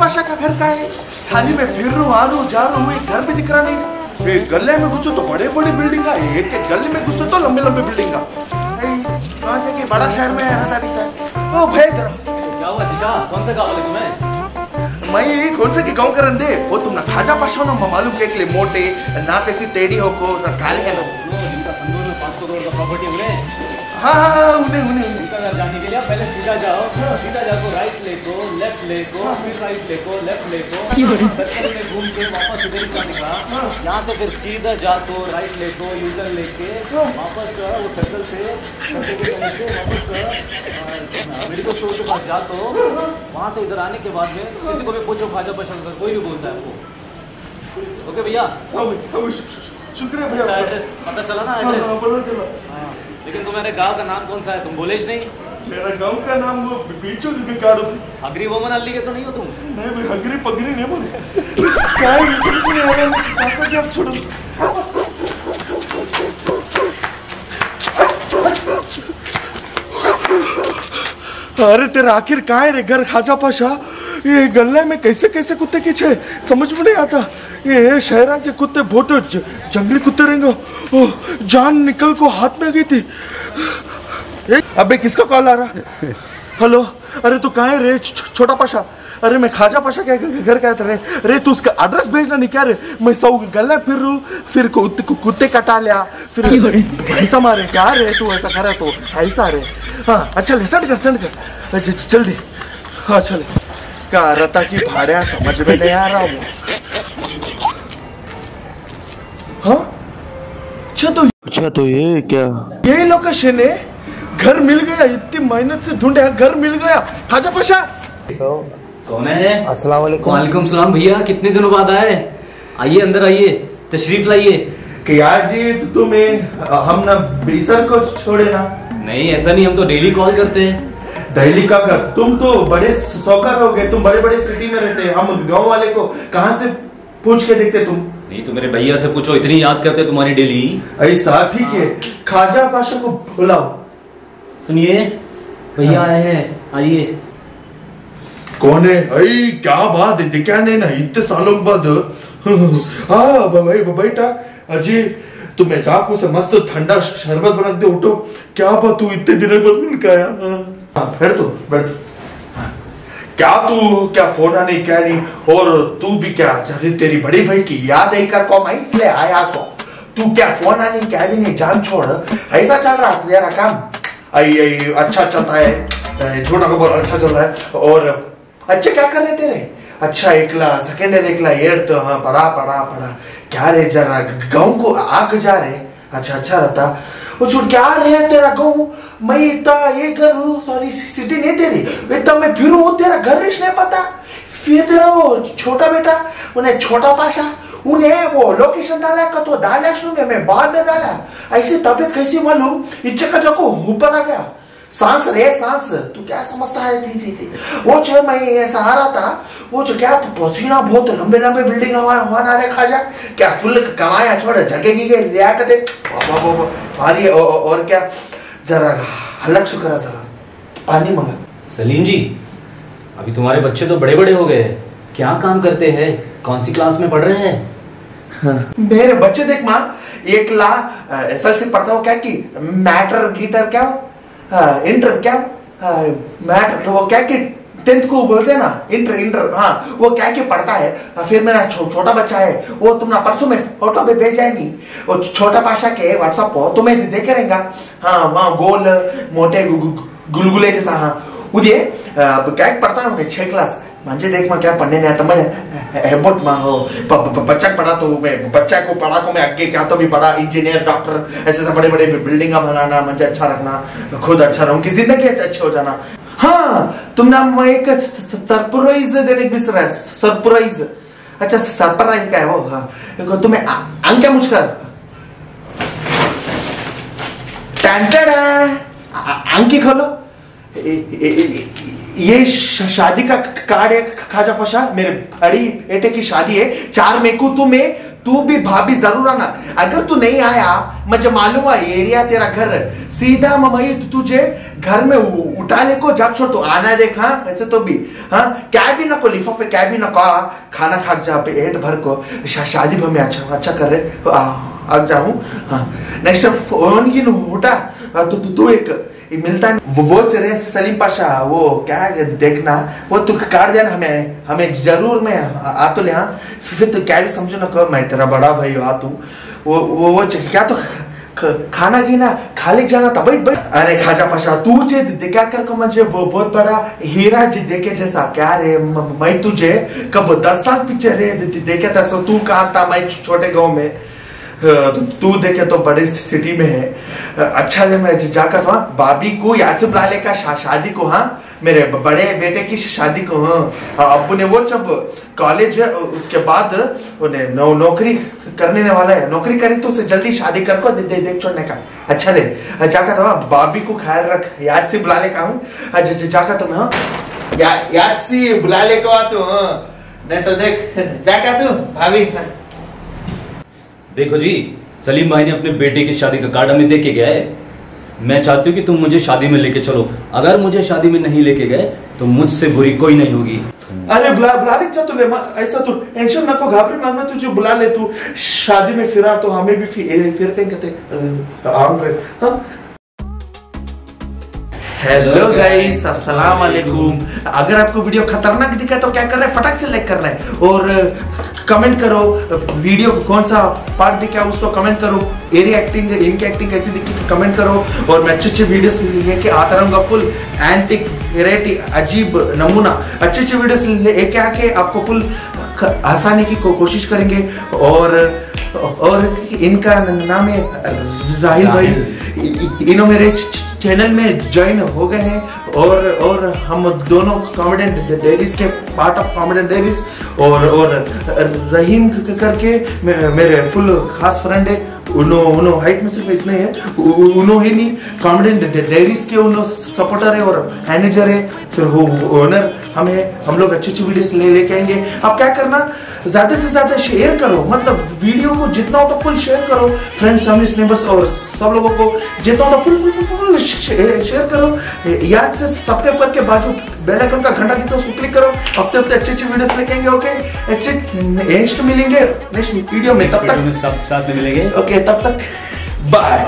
पाशा का घर का है। खाली मैं फिर हूँ आ हूँ जा हूँ एक घर भी दिख रहा नहीं। ये गले में घुसो तो बड़े बड़े बिल्डिंग का एक एक गले में घुसो तो लंबे लंबे बिल्डिंग का। कहाँ से कि बड़ा शहर में रहता दिखता है। ओ भाई क्या हुआ जीजा कौन सा गाँव है तुम्हें मैं कौन से की गाँव करन दे। वो तुम ना खाजा पाशा ना मालूम के लिए मोटे ना कैसी टेढ़ी हो को ना काले है। ना जिनका संदूर में पाँच सौ करोड़ का प्रॉपर्टी हाँ हाँ हाँ, उन्हें उन्हें। उन्हें। जाने के लिए पहले सीधा जाओ सीधा जाको राइट ले को लेफ़्ट ले को फिर राइट ले को लेफ़्ट ले को सर्कल में घूम के वापस इधर ही जाने का। यहाँ से फिर सीधा जाको राइट ले को यूटर लेके वापस वो सर्कल से के वापस मेडिकल स्टोर के पास जातो। वहाँ से इधर आने के बाद में किसी को भी पूछो खाजा पसंद कर कोई भी बोलता है आपको ओके भैया? हाँ हाँ शुक्रिया अच्छा भैया एड्रेस पता चला ना हाँ, एड्रेस हाँ, चलो। हाँ। लेकिन तुम्हारे गाँव का नाम कौन सा है? तुम बोले नहीं? मेरा गाँव का नाम वो बीचो गाड़ो। अग्री वोमन अल्ली के तो नहीं हो तुम? नहीं भाई हगरी पगरी नहीं बोले क्या है ये समझ नहीं आ रहा है सासा जी आप छोड़ो। अरे तेरा आखिर कहाँ है रे घर खाजा पाशा? ये गल्ले में कैसे कैसे कुत्ते की छे समझ में नहीं आता। ये शहरा के कुत्ते बहुत जंगली कुत्ते रहेंगे। ओ, जान निकल को हाथ में गई थी। ए, अबे किसका कॉल आ रहा? हेलो अरे तू कहाँ है रे? छोटा पाशा अरे मैं खाजा पाशा के घर का रे। रे तू उसका एड्रेस भेजना नहीं क्या रे? मैं सौ गले फिर रू फिर कुत्ते कटा लिया। फिर ऐसा मारे। क्या रे तू ऐसा करे तो ऐसा रे। हाँ अच्छा ले सेंड कर सेंड कर। जल्दी। हाँ चले का रता की भाड़िया समझ में नहीं आ रहा हूँ। हाँ? अच्छा तो अच्छा तो ये क्या? ये लोकेशन है। घर मिल गया इतनी मेहनत से ढूंढा घर मिल गया। खाजा पाशा। कौन है? अस्सलाम वालेकुम वालेकुम सलाम भैया कितने दिनों बाद आए? आइए अंदर आइए तशरीफ़ लाइए। कि ये तो तुम्हें हम ना बीसर को छोड़े ना। नहीं ऐसा नहीं हम तो डेली कॉल करते हैं। दिल्ली का घर। तुम तो बड़े सौकर हो गए तुम बड़े बड़े सिटी में रहते हम गाँव वाले को कहाँ से पूछ के देखते तुम? नहीं तो मेरे भैया से पूछो इतनी याद करते तुम्हारी डेली। ऐसा ठीक है। खाजा पाशा को बुलाओ। सुनिए भैया आए हैं आइए। कौन है? अई क्या बात है दिखा नहीं ना इतने सालों बाद। हाँ भाई बेटा अजी तुम्हें जाकू से मस्त ठंडा शरबत बना दे उठो। क्या बात तू इतने दिनों बाद मिल आया हाँ। बैठ तो बैठ तो। हाँ। क्या तू, क्या फ़ोन नहीं क्या नहीं और तू भी क्या जरी तेरी बड़ी भाई की याद है कर कौन इसलिए आया सो तू क्या फ़ोन नहीं क्या भी नहीं, जान छोड़। ऐसा चल रहा है तेरा काम। आई आई अच्छा चलता है। झूठा को बोल अच्छा चल रहा है। और अच्छे क्या कर रहे तेरे? अच्छा एकला सेकेंड ईयर एकला एट्थ हाँ पढ़ा पढ़ा पढ़ा। क्या रे जरा, गाँव को आग जा रहे? अच्छा अच्छा रहता। वो छूट क्या रे तेरा गाँव मैं इतना ये करूँ सॉरी सिटी नहीं तेरी। इतना मैं फिरू, तेरा घर रिश नहीं पता। फिर तेरा वो छोटा बेटा, उन्हें छोटा पाशा, उन्हें वो लोकेशन डाला का तो डाला शुरू मैं बाद में डाला। ऐसी तबीयत कैसी मालूम? इच्छा का जो ऊपर आ गया। सांस रे, सांस। तू क्या समझता है? थी थी थी वो जो मैं ऐसा आ रहा था, वो जो क्या पसीना बहुत लंबे लंबे बिल्डिंग हवा हुआ ना रे खाजा। क्या फुल कमाया, छोड़ जगह की गए लिया भारी औ- औ- और क्या? जरा हलक सुकरा जरा पानी मंगा। सलीम जी अभी तुम्हारे बच्चे तो बड़े बड़े हो गए क्या काम करते हैं? कौन सी क्लास में पढ़ रहे हैं? मेरे बच्चे देख माँ एक ला एस एल सी पढ़ता हो क्या की मैटर गीटर क्या? हो हाँ, इंटर क्या मैटर वो क्या की टेंथ को बोलते हैं ना इंटर इंटर हाँ वो क्या की पढ़ता है हाँ, फिर मेरा छो, छोटा बच्चा है वो तुम ना परसों में फ़ोटो पे भेज जाएँगी वो छोटा पाशा के व्हाट्सएप को तुम्हें देखे रहेगा हाँ वहाँ गोल मोटे गुलगुले जैसा हाँ मुझे क्या पढ़ता है उन्हें छह क्लास मंजे देख मैं क्या पढ़ने नहीं आता मैं एयरपोर्ट में हो बच्चा पढ़ा तो मैं बच्चा को पढ़ा को मैं आगे क्या तो भी पढ़ा इंजीनियर डॉक्टर ऐसे ऐसे बड़े बड़े बिल्डिंग बनाना मुझे अच्छा रखना खुद अच्छा रहूँ की ज़िंदगी अच्छी हो जाना। एक सरप्राइज़ देने है, सरप्राइज़। अच्छा सरप्राइज़ है वो हाँ। तुम्हें अंक मुझकर अंकी खोलो। ये शादी का कार्ड है खाजा पशा मेरे बड़ी बेटे की शादी है। चार मई को तुम्हें तू भी भाभी ज़रूर आना। अगर तू नहीं आया मुझे मालूम है एरिया तेरा घर सीधा मम्मी तुझे घर में उठा ले को जब छोड़ तो आना देख हाँ? ऐसे तो भी हाँ? क्या भी ना को लिफाफे क्या भी ना को आ, खाना खा जा पे एट भर को। शा, शादी में अच्छा अच्छा कर रहे आ, अब जाऊँ हाँ? नेक्स्ट फ़ोन ही उठा आ, तो तू तू एक मिलता नहीं। वो वो चले सलीम पाशा, वो क्या है, देखना। वो तू काट देना हमें हमें ज़रूर मैं आ तो ले हाँ। फिर तो क्या भी समझो ना कब मैं तेरा बड़ा भाई आ तू। वो वो वो क्या तो खाना की ना, खाली जाना था। भाई भाई अरे खाजा पाशा, तू जे देखा कर को मुझे, वो बहुत बड़ा हीरा जी देखे जैसा। क्या रे, म- तुझे कब दस साल पीछे रे देखे था, सो तू कहा था, मैं छोटे गाँव में। तो तू देखे तो बड़े सिटी में है। अच्छा ले मैं जाकर था भाभी को याद से बुला लेकर शा, शादी को हाँ मेरे बड़े बेटे की शादी को हाँ। अब्बू ने वो जब कॉलेज है उसके बाद उन्हें नौ नौकरी करने ने वाला है। नौकरी करी तो उसे जल्दी शादी कर को दे, दे, देख छोड़ने का। अच्छा ले जाकर था भाभी को ख्याल रख याद से बुला लेकर हूँ जाकर तुम हाँ या, याद से बुला आ तू हाँ। नहीं तो देख जाकर तू भाभी। देखो जी सलीम भाई ने अपने बेटे की शादी का कार्ड हमें दे के गया है। मैं चाहती हूँ कि तुम मुझे शादी में लेके चलो। अगर मुझे शादी में नहीं लेके गए तो मुझसे बुरी कोई नहीं होगी। अरे बुला बुला ले चल तूने ऐसा तू टेंशन ना को घबरे मत मैं तुझे बुला ले तू। शादी में फिरा तो हमें भी फिर फिर कहीं कहते आम रहे हाँ? हेलो गाइस अस्सलाम वालेकुम अगर आपको वीडियो खतरनाक दिखा तो क्या कर रहे हैं? फटाक से लाइक करना है। और कमेंट करो वीडियो को कौन सा पार्ट दिखा उसको कमेंट करो। एरिया एक्टिंग इनकी एक्टिंग कैसी दिखी कमेंट करो। और मैं अच्छे अच्छे वीडियोस लेके आता रहूँगा फुल एंटिक वेराइटी अजीब नमूना। अच्छे अच्छे वीडियोस लेके आके आपको फुल आसानी की को, कोशिश करेंगे। और और इनका नाम है राहिल भाई। इन्हों मेरे चैनल में ज्वाइन हो गए हैं और और हम दोनों कॉमेडेंट डेविस के पार्ट ऑफ़ कॉमेडेंट डेविस और और रहीम करके मेरे फुल खास फ्रेंड है। उनो उनो हाइट में सिर्फ़ इतने हैं। उनो ही नहीं कॉमेडियन डेरीज के उनो सपोर्टर है और मैनेजर है। फिर वो ओनर हमें, हम लोग अच्छी अच्छी वीडियोस ले, लेके आएँगे। अब क्या करना, ज़्यादा से ज़्यादा शेयर करो। मतलब वीडियो को जितना होता फुल शेयर करो। फ्रेंड्स फैमिली नेबर्स और सब लोगों को जितना होता फुल फुल फुल शेयर करो। याद से सब्सक्राइब करके बाजू बेल आइकन का घंटा दिखता है उसको क्लिक करो हफ़्ते हफ़्ते अच्छी अच्छी वीडियोस लेकेंगे ओके अच्छे नेक्स्ट मिलेंगे नेक्स्ट वीडियो में तब तक सब साथ में मिलेंगे। ओके तब तक बाय